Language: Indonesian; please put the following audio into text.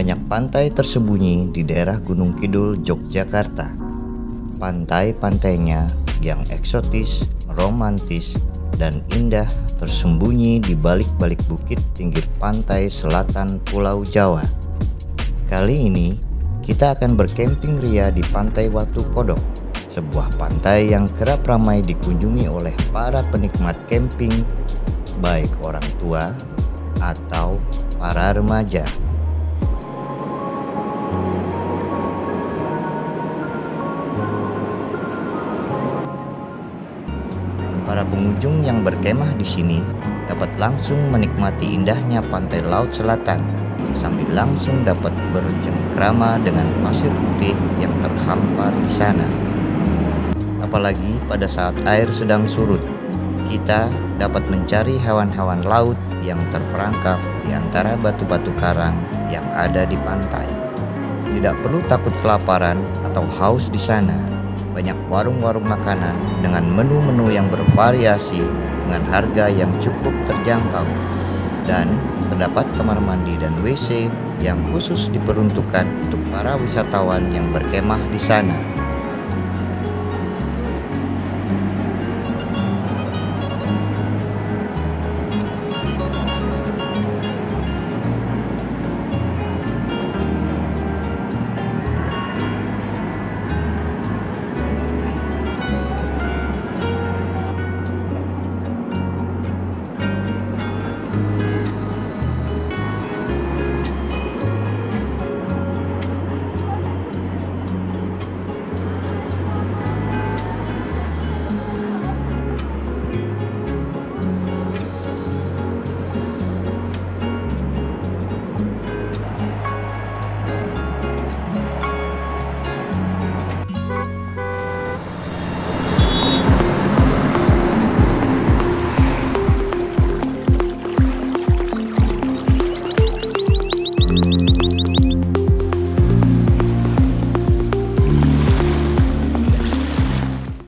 Banyak pantai tersembunyi di daerah Gunung Kidul, Yogyakarta. Pantai-pantainya yang eksotis, romantis, dan indah tersembunyi di balik-balik bukit pinggir pantai selatan Pulau Jawa. Kali ini kita akan berkemping ria di Pantai Watu Kodok, sebuah pantai yang kerap ramai dikunjungi oleh para penikmat camping, baik orang tua atau para remaja. Para pengunjung yang berkemah di sini dapat langsung menikmati indahnya pantai laut selatan sambil langsung dapat bercengkrama dengan pasir putih yang terhampar di sana. Apalagi pada saat air sedang surut, kita dapat mencari hewan-hewan laut yang terperangkap di antara batu-batu karang yang ada di pantai. Tidak perlu takut kelaparan atau haus di sana. Banyak warung-warung makanan dengan menu-menu yang bervariasi dengan harga yang cukup terjangkau. Dan terdapat kamar mandi dan WC yang khusus diperuntukkan untuk para wisatawan yang berkemah di sana.